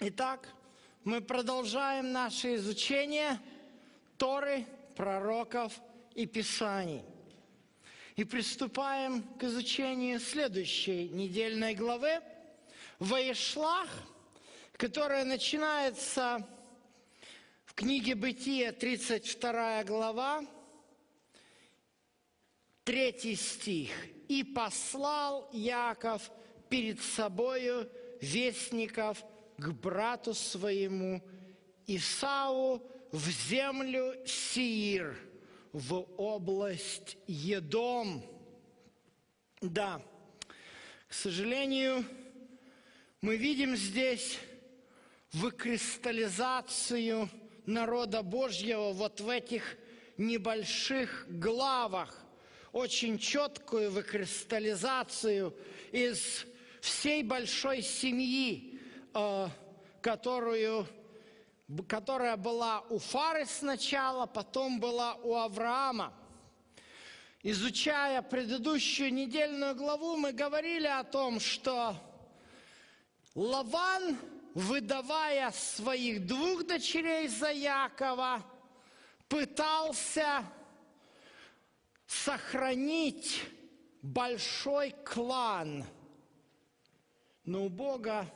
Итак, мы продолжаем наше изучение Торы, пророков и Писаний. И приступаем к изучению следующей недельной главы Ваишлах, которая начинается в книге Бытия, 32 глава, 3 стих. «И послал Яков перед собою вестников к брату своему Исау в землю Сиир, в область Едом». Да, к сожалению, мы видим здесь выкристаллизацию народа Божьего вот в этих небольших главах, очень четкую выкристаллизацию из всей большой семьи, которую, которая была у Фары сначала, потом была у Авраама. Изучая предыдущую недельную главу, мы говорили о том, что Лаван, выдавая своих двух дочерей за Якова, пытался сохранить большой клан. Но у Бога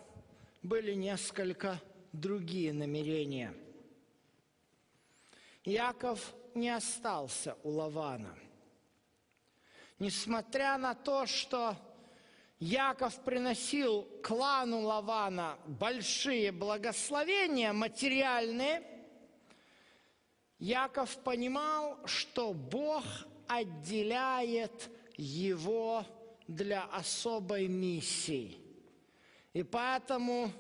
были несколько другие намерения. Яков не остался у Лавана. Несмотря на то, что Яков приносил клану Лавана большие благословения материальные, Яков понимал, что Бог отделяет его для особой миссии. И поэтому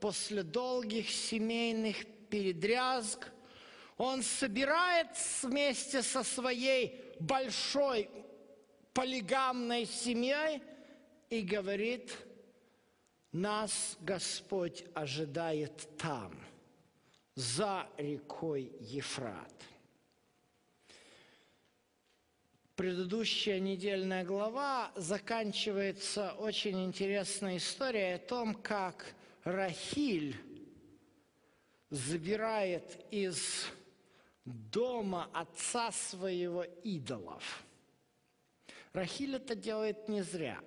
после долгих семейных передрязг он собирает вместе со своей большой полигамной семьей и говорит, нас Господь ожидает там, за рекой Ефрат – Предыдущая недельная глава заканчивается очень интересной историей о том, как Рахиль забирает из дома отца своего идолов. Рахиль это делает не зря.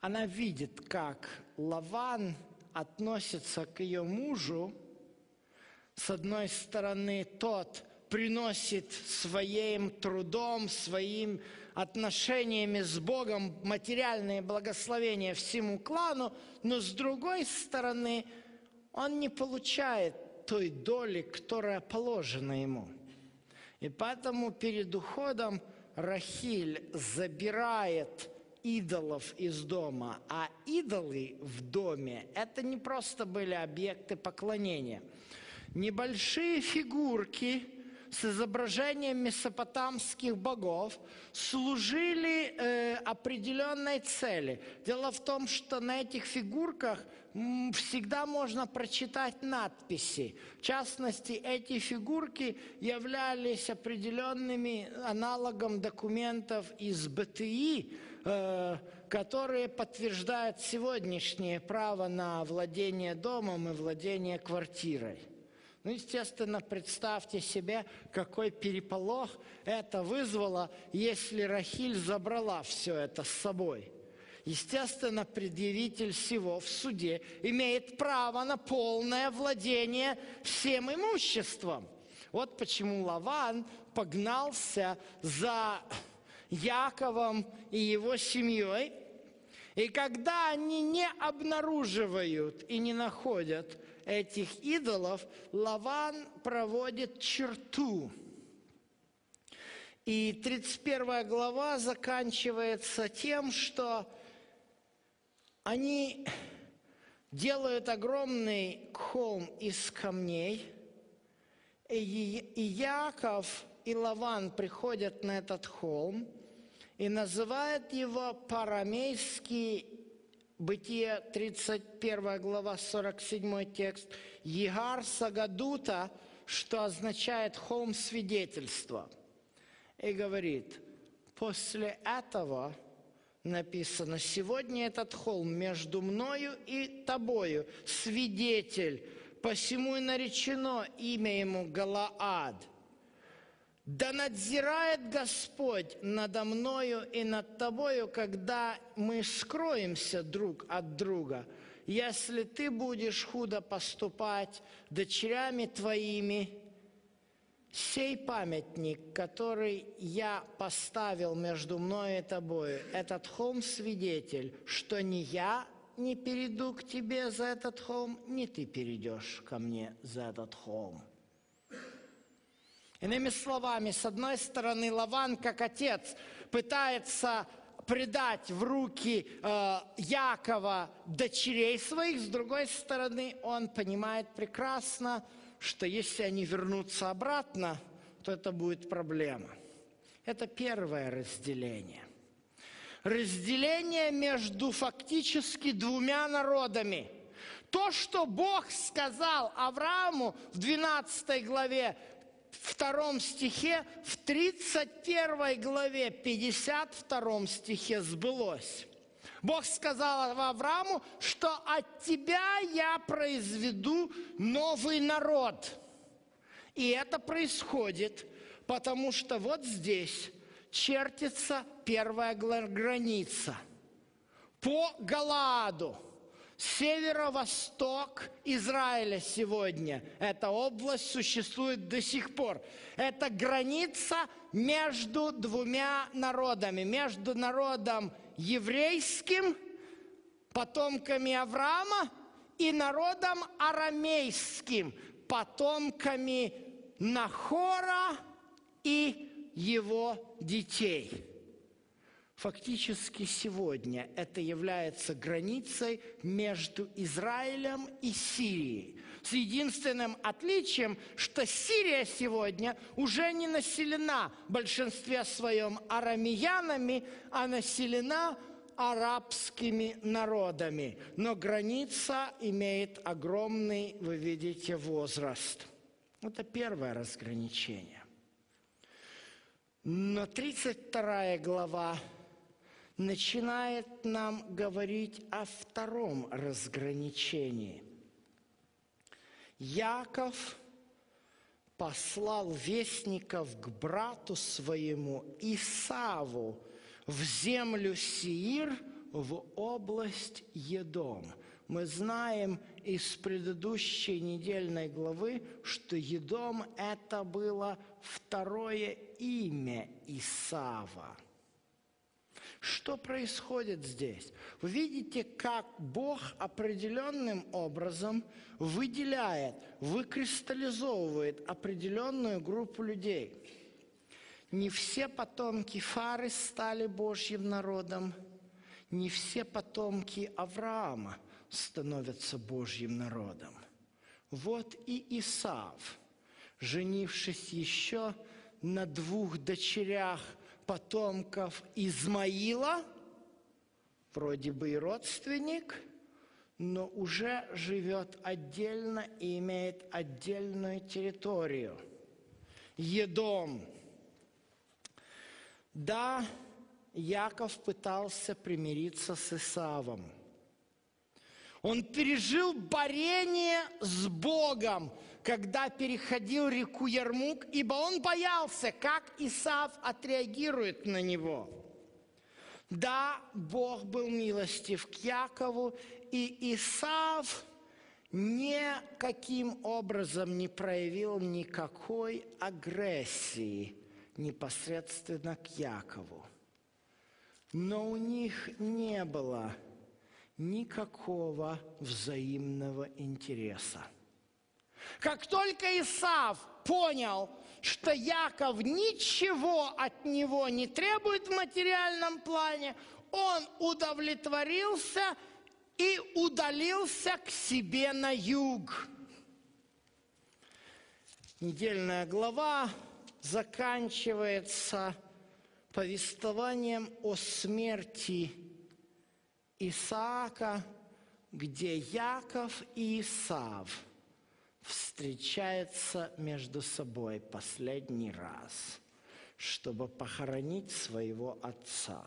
Она видит, как Лаван относится к ее мужу. С одной стороны, тот – приносит своим трудом, своим отношениями с Богом материальные благословения всему клану, но с другой стороны, он не получает той доли, которая положена ему. И поэтому перед уходом Рахиль забирает идолов из дома, а идолы в доме – это не просто были объекты поклонения. Небольшие фигурки – с изображением месопотамских богов служили э, определенной цели. Дело в том, что на этих фигурках всегда можно прочитать надписи. В частности, эти фигурки являлись определенными аналогом документов из БТИ, э, которые подтверждают сегодняшнее право на владение домом и владение квартирой. Ну, естественно, представьте себе, какой переполох это вызвало, если Рахиль забрала все это с собой. Естественно, предъявитель всего в суде имеет право на полное владение всем имуществом. Вот почему Лаван погнался за Яковом и его семьей. И когда они не обнаруживают и не находят этих идолов, Лаван проводит черту. И 31 глава заканчивается тем, что они делают огромный холм из камней, и Яков и Лаван приходят на этот холм и называют его парамейский Бытие 31 глава 47 текст. Егар Сагадута, что означает холм свидетельства. И говорит, после этого написано, «Сегодня этот холм между мною и тобою, свидетель, посему и наречено имя ему Галаад. Да надзирает Господь надо мною и над тобою, когда мы скроемся друг от друга. Если ты будешь худо поступать дочерями твоими, Сей памятник, который я поставил между мной и тобой, этот холм свидетель, что ни я не перейду к тебе за этот холм, ни ты перейдешь ко мне за этот холм. Иными словами, с одной стороны, Лаван, как отец, пытается предать в руки э, Якова дочерей своих, с другой стороны, он понимает прекрасно, что если они вернутся обратно, то это будет проблема. Это первое разделение. Разделение между фактически двумя народами. То, что Бог сказал Аврааму в 12 главе, втором стихе, в 31 главе, 52 стихе сбылось. Бог сказал Аврааму, что от тебя я произведу новый народ. И это происходит, потому что вот здесь чертится первая граница по Галааду – Северо-восток Израиля сегодня. Эта область существует до сих пор. Это граница между двумя народами. Между народом еврейским, потомками Авраама, и народом арамейским, потомками Нахора и его детей. Фактически сегодня это является границей между Израилем и Сирией. С единственным отличием, что Сирия сегодня уже не населена в большинстве своем арамеянами, а населена арабскими народами. Но граница имеет огромный, вы видите, возраст. Это первое разграничение. Но 32 глава начинает нам говорить о втором разграничении. Яков послал вестников к брату своему Исаву в землю Сиир в область Едом. Мы знаем из предыдущей недельной главы, что Едом – это было второе имя Исава – что происходит здесь? Вы видите, как Бог определенным образом выделяет, выкристаллизовывает определенную группу людей. Не все потомки Фары стали Божьим народом, не все потомки Авраама становятся Божьим народом. Вот и Исав, женившись еще на двух дочерях – потомков Измаила, вроде бы и родственник, но уже живет отдельно и имеет отдельную территорию. Едом. Да, Яков пытался примириться с Исавом. Он пережил борение с Богом, когда переходил реку Ярмук, ибо он боялся, как Исав отреагирует на него. Да, Бог был милостив к Якову, и Исав никаким образом не проявил никакой агрессии непосредственно к Якову. Но у них не было никакого взаимного интереса. Как только Исав понял, что Яков ничего от него не требует в материальном плане, он удовлетворился и удалился к себе на юг. Недельная глава заканчивается повествованием о смерти Исаака, где Яков и Исав – встречаются между собой последний раз, чтобы похоронить своего отца.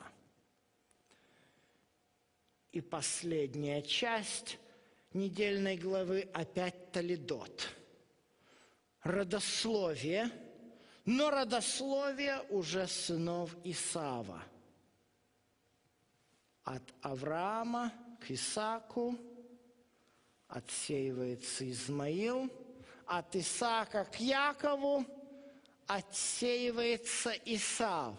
И последняя часть недельной главы опять Толедот. Родословие, но родословие уже сынов Исава. От Авраама к Исааку отсеивается Измаил, от Исаака к Якову отсеивается Исав.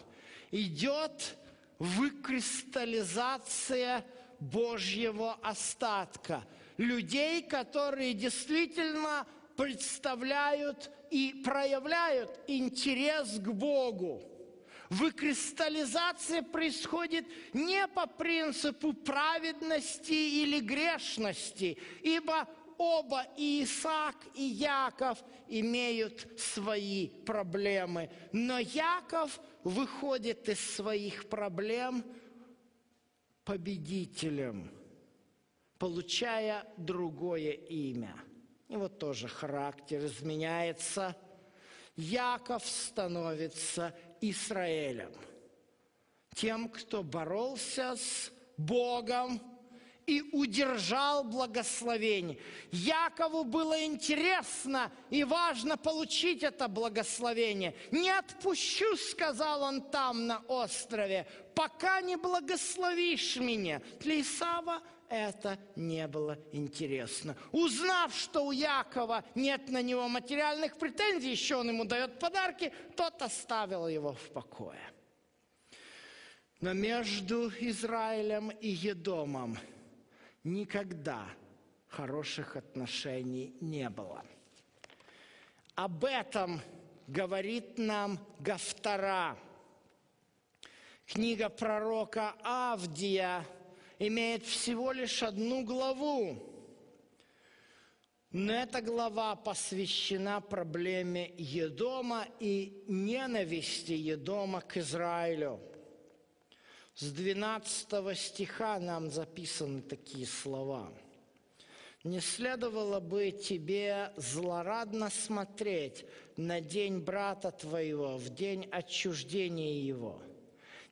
Идет выкристаллизация Божьего остатка. Людей, которые действительно представляют и проявляют интерес к Богу. Выкристаллизация происходит не по принципу праведности или грешности, ибо оба и Исаак, и Яков имеют свои проблемы. Но Яков выходит из своих проблем победителем, получая другое имя. Вот тоже характер изменяется. Яков становится Израилем, тем, кто боролся с Богом, и удержал благословение. Якову было интересно и важно получить это благословение. «Не отпущу», — сказал он там на острове, «пока не благословишь меня». Для Исава это не было интересно. Узнав, что у Якова нет на него материальных претензий, еще он ему дает подарки, тот оставил его в покое. Но между Израилем и Едомом – никогда хороших отношений не было. Об этом говорит нам Гафтара. Книга пророка Авдия имеет всего лишь одну главу. Но эта глава посвящена проблеме Едома и ненависти Едома к Израилю – с 12 стиха нам записаны такие слова. «Не следовало бы тебе злорадно смотреть на день брата твоего, в день отчуждения его.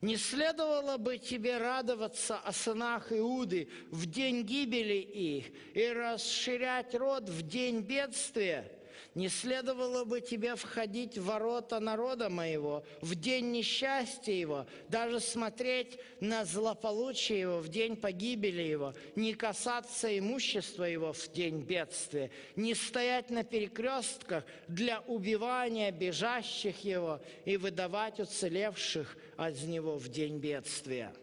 Не следовало бы тебе радоваться о сынах Иуды в день гибели их и расширять род в день бедствия, не следовало бы тебе входить в ворота народа моего в день несчастья его, даже смотреть на злополучие его в день погибели его, не касаться имущества его в день бедствия, не стоять на перекрестках для убивания бежащих его и выдавать уцелевших от него в день бедствия».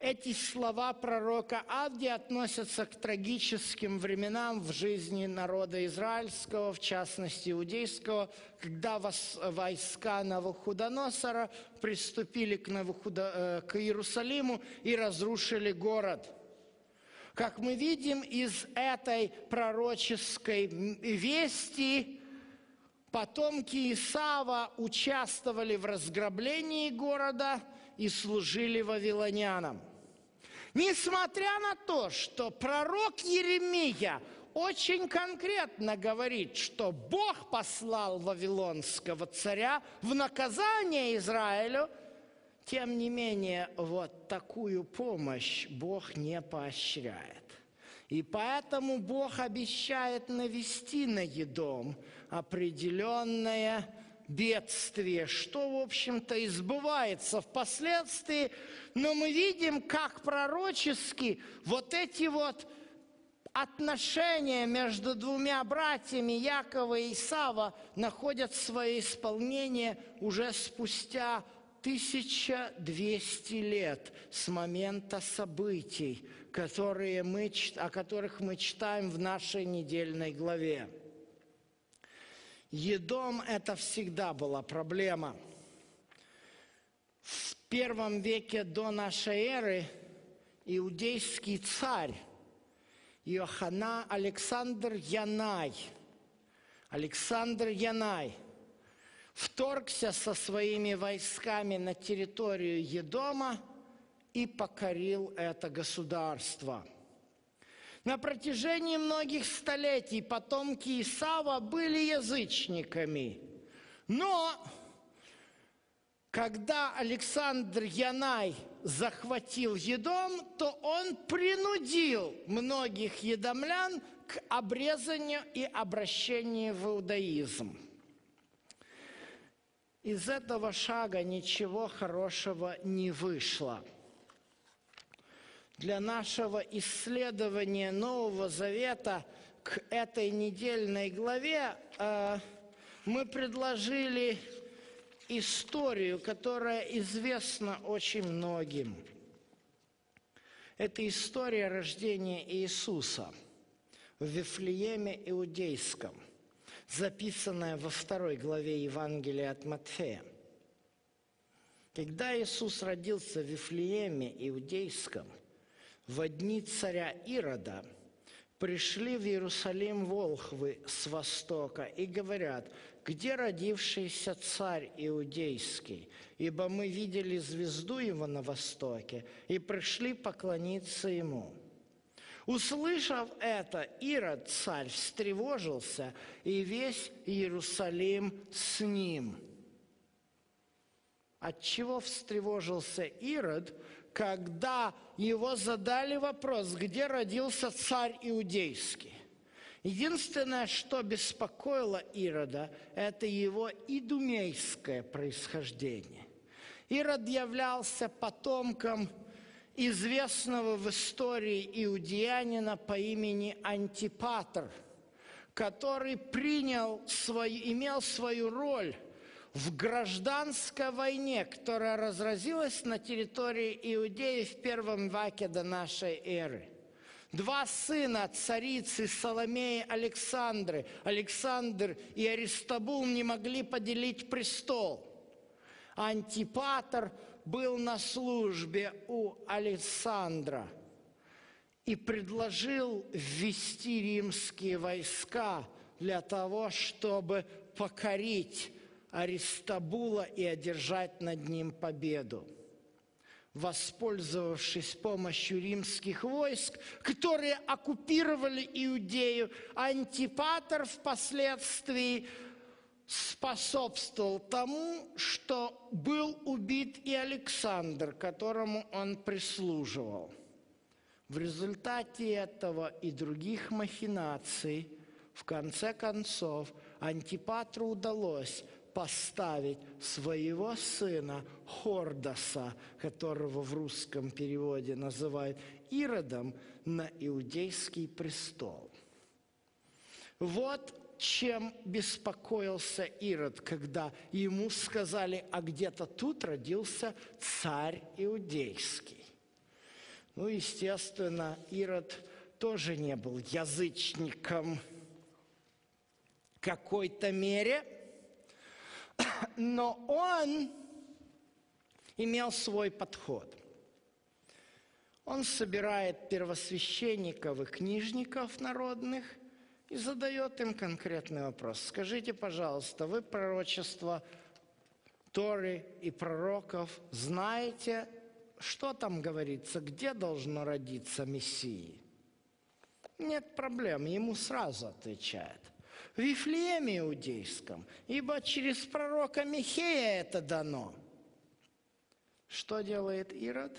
Эти слова пророка Авди относятся к трагическим временам в жизни народа израильского, в частности иудейского, когда войска Навуходоносора приступили к, Навуходо... Э, к Иерусалиму и разрушили город. Как мы видим из этой пророческой вести, потомки Исава участвовали в разграблении города и служили вавилонянам. Несмотря на то, что пророк Еремия очень конкретно говорит, что Бог послал вавилонского царя в наказание Израилю, тем не менее, вот такую помощь Бог не поощряет. И поэтому Бог обещает навести на Едом определенное бедствие, что, в общем-то, избывается впоследствии, но мы видим, как пророчески вот эти вот отношения между двумя братьями Якова и Исава находят свое исполнение уже спустя 1200 лет с момента событий, которые мы, о которых мы читаем в нашей недельной главе. Едом – это всегда была проблема. В первом веке до нашей эры иудейский царь Иохана Александр Янай, Александр Янай вторгся со своими войсками на территорию Едома и покорил это государство – на протяжении многих столетий потомки Исава были язычниками, но Когда Александр Янай захватил Едом, то он принудил многих едомлян к обрезанию и обращению в иудаизм. Из этого шага ничего хорошего не вышло. Для нашего исследования Нового Завета к этой недельной главе э, мы предложили историю, которая известна очень многим. Это история рождения Иисуса в Вифлееме Иудейском, записанная во второй главе Евангелия от Матфея. Когда Иисус родился в Вифлееме Иудейском, в дни царя Ирода, пришли в Иерусалим волхвы с востока и говорят – где родившийся царь иудейский? Ибо мы видели звезду его на востоке и пришли поклониться ему». Услышав это, Ирод, царь, встревожился, и весь Иерусалим с ним. От чего встревожился Ирод, когда его задали вопрос, где родился царь иудейский? Единственное, что беспокоило Ирода, это его идумейское происхождение. Ирод являлся потомком известного в истории иудеянина по имени Антипатр, который принял свою, имел свою роль в гражданской войне, которая разразилась на территории Иудеи в первом веке до нашей эры – Два сына царицы Соломеи Александры, Александр и Аристабул не могли поделить престол. Антипатр был на службе у Александра и предложил ввести римские войска для того, чтобы покорить Аристабула и одержать над ним победу воспользовавшись помощью римских войск, которые оккупировали Иудею, Антипатр впоследствии способствовал тому, что был убит и Александр, которому он прислуживал. В результате этого и других махинаций, в конце концов, Антипатру удалось поставить своего сына Хордоса, которого в русском переводе называют Иродом, на иудейский престол. Вот чем беспокоился Ирод, когда ему сказали, а где-то тут родился царь иудейский. Ну, естественно, Ирод тоже не был язычником какой-то мере – но он имел свой подход. Он собирает первосвященников и книжников народных и задает им конкретный вопрос. Скажите, пожалуйста, вы пророчество Торы и пророков знаете, что там говорится, где должно родиться Мессии? Нет проблем, ему сразу отвечает в Вифлееме Иудейском, ибо через пророка Михея это дано. Что делает Ирод?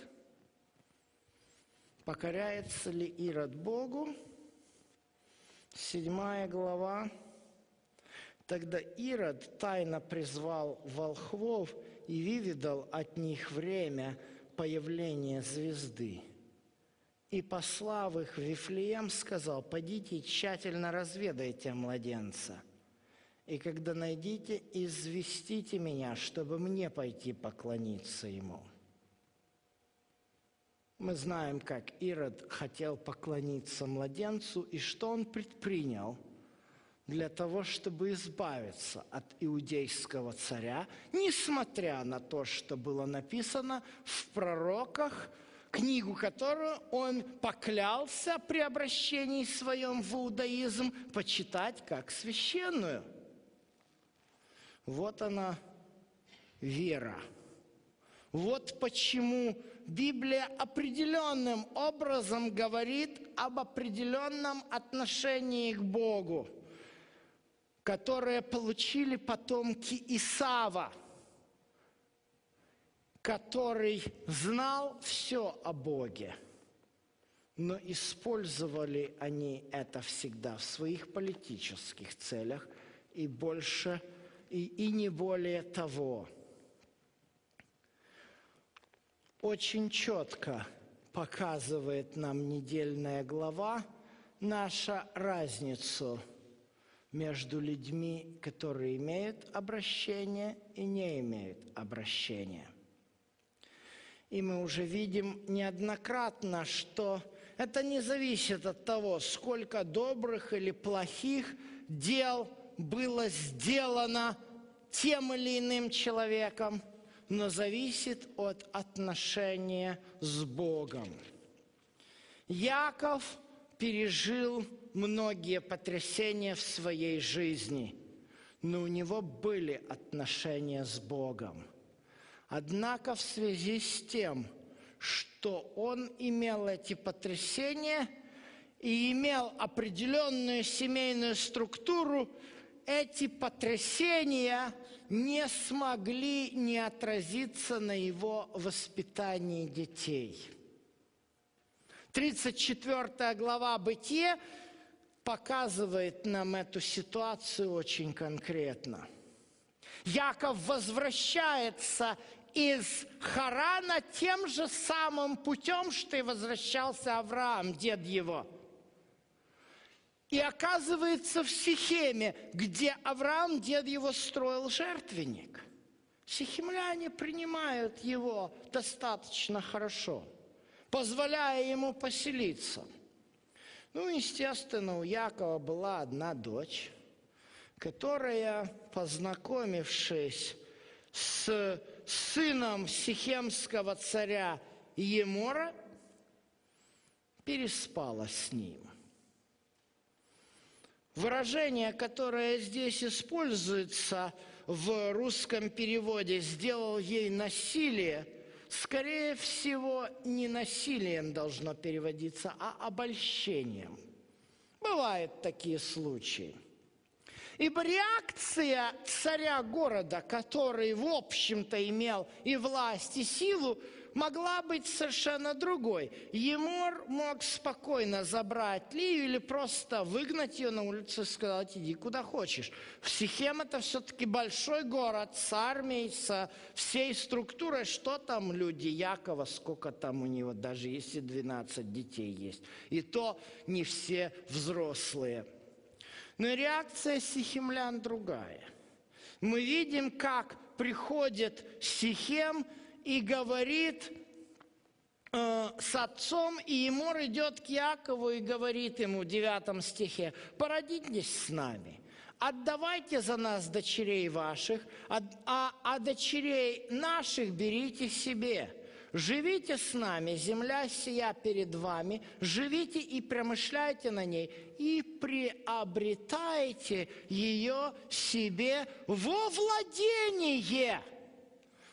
Покоряется ли Ирод Богу? Седьмая глава. Тогда Ирод тайно призвал волхвов и выведал от них время появления звезды – и, послав их в Вифлеем, сказал, «Пойдите и тщательно разведайте младенца, и когда найдите, известите меня, чтобы мне пойти поклониться ему». Мы знаем, как Ирод хотел поклониться младенцу, и что он предпринял для того, чтобы избавиться от иудейского царя, несмотря на то, что было написано в пророках – книгу которую он поклялся при обращении своем в иудаизм почитать как священную. Вот она вера. Вот почему Библия определенным образом говорит об определенном отношении к Богу, которое получили потомки Исава – который знал все о Боге, но использовали они это всегда в своих политических целях и больше, и, и не более того. Очень четко показывает нам недельная глава наша разницу между людьми, которые имеют обращение и не имеют обращения. И мы уже видим неоднократно, что это не зависит от того, сколько добрых или плохих дел было сделано тем или иным человеком, но зависит от отношения с Богом. Яков пережил многие потрясения в своей жизни, но у него были отношения с Богом. Однако в связи с тем, что он имел эти потрясения и имел определенную семейную структуру, эти потрясения не смогли не отразиться на его воспитании детей. 34 глава Бытия показывает нам эту ситуацию очень конкретно. Яков возвращается из Харана тем же самым путем, что и возвращался Авраам, дед его. И оказывается в Сихеме, где Авраам, дед его, строил жертвенник. Сихемляне принимают его достаточно хорошо, позволяя ему поселиться. Ну, естественно, у Якова была одна дочь, которая, познакомившись с сыном сихемского царя Емора, переспала с ним. Выражение, которое здесь используется в русском переводе «сделал ей насилие», скорее всего, не насилием должно переводиться, а обольщением. Бывают такие случаи – Ибо реакция царя города, который, в общем-то, имел и власть, и силу, могла быть совершенно другой. Емор мог спокойно забрать Лию или просто выгнать ее на улицу и сказать, иди куда хочешь. В Сихем это все-таки большой город с армией, со всей структурой. Что там люди Якова, сколько там у него, даже если 12 детей есть. И то не все взрослые. Но реакция сихемлян другая. Мы видим, как приходит Сихем и говорит э, с отцом, и Емор идет к Якову и говорит ему в девятом стихе, «Породитесь с нами, отдавайте за нас дочерей ваших, а, а, а дочерей наших берите себе». Живите с нами, земля сия перед вами, живите и промышляйте на ней, и приобретайте ее себе во владение.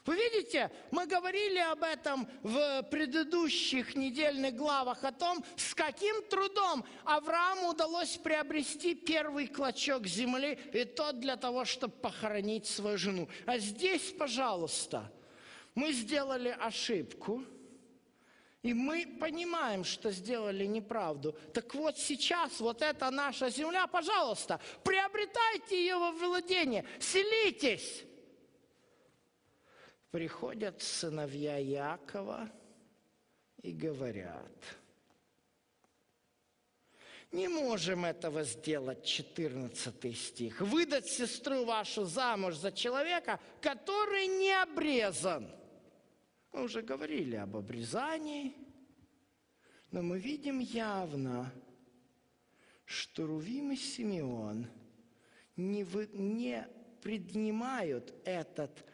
Вы видите, мы говорили об этом в предыдущих недельных главах, о том, с каким трудом Аврааму удалось приобрести первый клочок земли, и то для того, чтобы похоронить свою жену. А здесь, пожалуйста – мы сделали ошибку, и мы понимаем, что сделали неправду. Так вот сейчас вот эта наша земля, пожалуйста, приобретайте ее во владение, селитесь. Приходят сыновья Якова и говорят, не можем этого сделать, 14 стих, выдать сестру вашу замуж за человека, который не обрезан – мы уже говорили об обрезании, но мы видим явно, что Рувим и Симеон не, вы, не принимают этот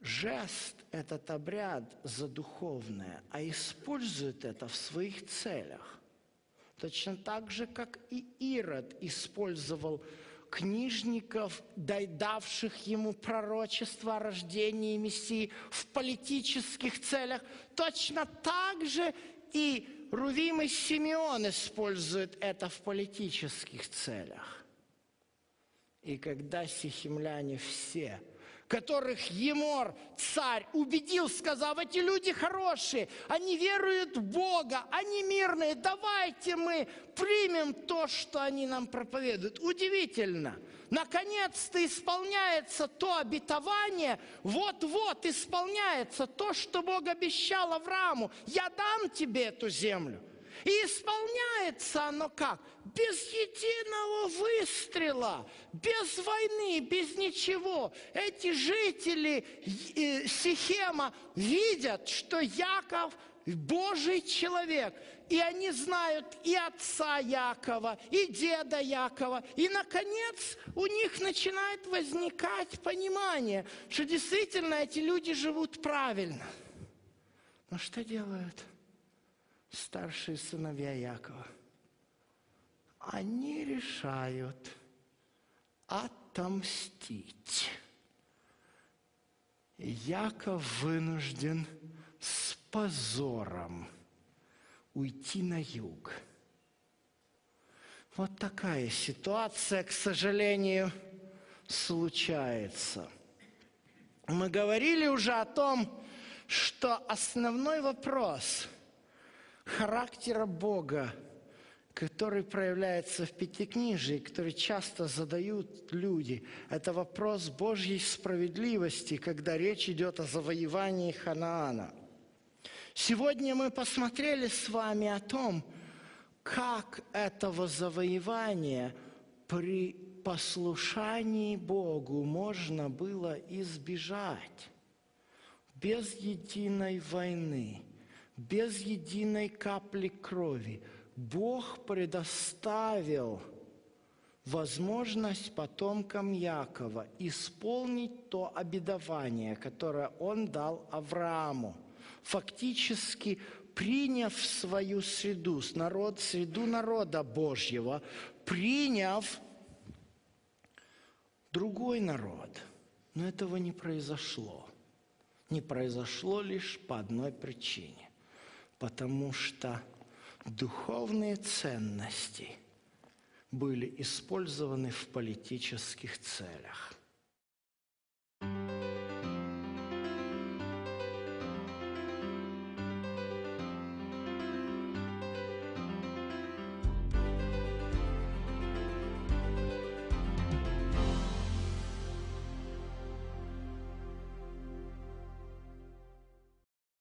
жест, этот обряд за духовное, а используют это в своих целях. Точно так же, как и Ирод использовал книжников, давших ему пророчество о рождении Мессии в политических целях, точно так же и Рувим и Симеон используют это в политических целях. И когда сихимляне все которых Емор, царь, убедил, сказав, эти люди хорошие, они веруют в Бога, они мирные, давайте мы примем то, что они нам проповедуют. Удивительно. Наконец-то исполняется то обетование, вот-вот исполняется то, что Бог обещал Аврааму. Я дам тебе эту землю. И исполняется оно как? Без единого выстрела, без войны, без ничего. Эти жители э, Сихема видят, что Яков Божий человек. И они знают и отца Якова, и деда Якова. И, наконец, у них начинает возникать понимание, что действительно эти люди живут правильно. Но что делают? Старшие сыновья Якова, они решают отомстить. Яков вынужден с позором уйти на юг. Вот такая ситуация, к сожалению, случается. Мы говорили уже о том, что основной вопрос – характера Бога, который проявляется в Пятикнижии, который часто задают люди. Это вопрос Божьей справедливости, когда речь идет о завоевании Ханаана. Сегодня мы посмотрели с вами о том, как этого завоевания при послушании Богу можно было избежать без единой войны – без единой капли крови. Бог предоставил возможность потомкам Якова исполнить то обетование, которое он дал Аврааму, фактически приняв свою среду, народ, среду народа Божьего, приняв другой народ. Но этого не произошло. Не произошло лишь по одной причине потому что духовные ценности были использованы в политических целях.